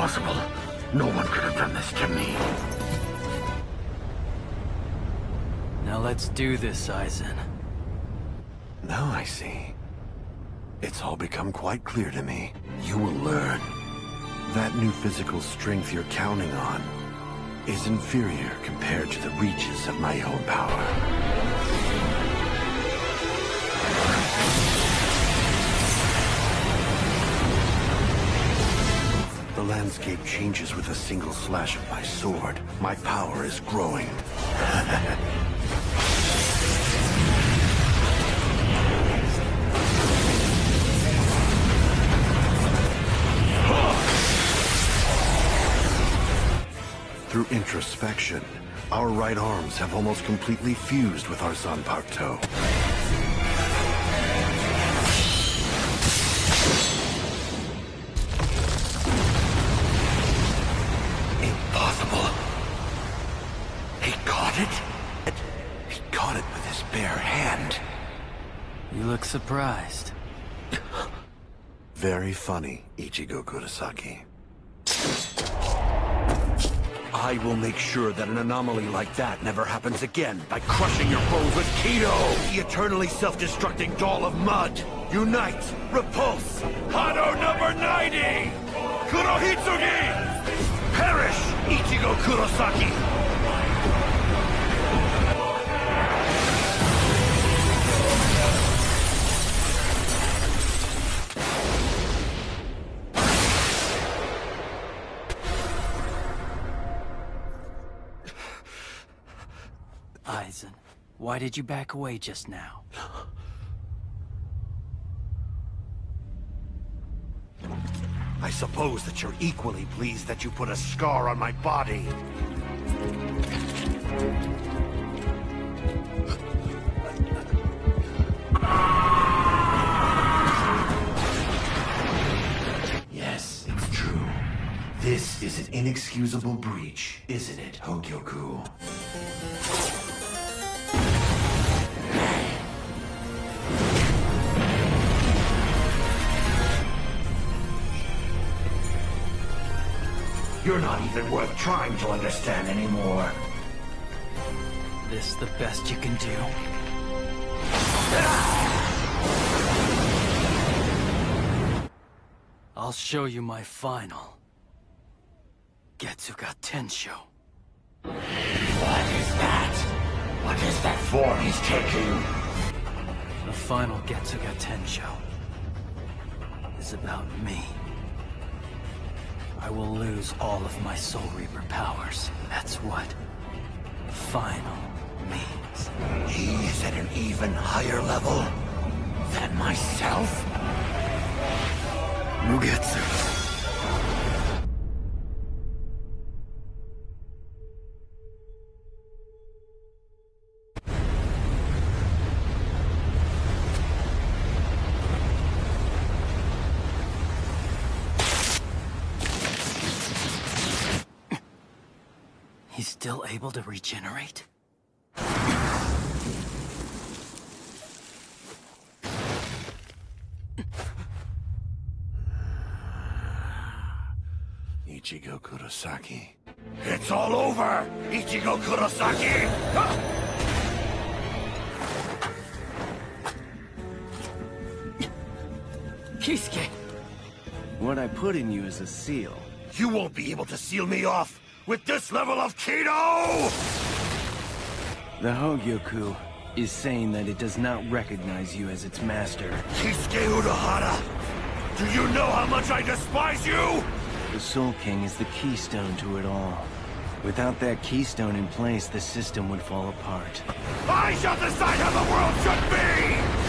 Impossible. No one could have done this to me. Now let's do this, Aizen. Now I see. It's all become quite clear to me. You will learn. That new physical strength you're counting on is inferior compared to the reaches of my own power. Changes with a single slash of my sword. My power is growing. Through introspection, our right arms have almost completely fused with our Zanpakuto. It with his bare hand. You look surprised. Very funny, Ichigo Kurosaki. I will make sure that an anomaly like that never happens again by crushing your bones with Kido! The eternally self-destructing doll of mud! Unite! Repulse! Hado number 90! Kurohitsugi! Perish, Ichigo Kurosaki! Aizen, why did you back away just now? I suppose that you're equally pleased that you put a scar on my body. Yes, it's true. This is an inexcusable breach, isn't it, Hogyoku? You're not even worth trying to understand anymore. This the best you can do? I'll show you my final. Getsuga Tensho. What is that? What is that form he's taking? The final Getsuga Tensho is about me. I will lose all of my Soul Reaper powers. That's what final means. He is at an even higher level than myself? Mugetsu. He's still able to regenerate? Ichigo Kurosaki. It's all over! Ichigo Kurosaki! Ah! Kisuke! What I put in you is a seal. You won't be able to seal me off with this level of Kido! The Hogyoku is saying that it does not recognize you as its master. Kisuke Urahara! Do you know how much I despise you? The Soul King is the keystone to it all. Without that keystone in place, the system would fall apart. I shall decide how the world should be!